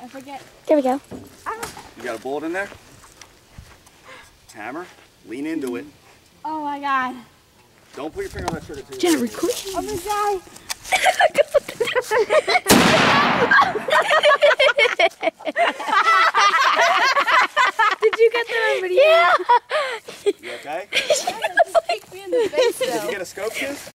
I forget. There we go. Ah. You got a bullet in there? Hammer. Lean into it. Oh my god. Don't put your finger on that trigger. Janet, record. I'm gonna die. Did you get that on video? Yeah. You okay? Did you get a scope too?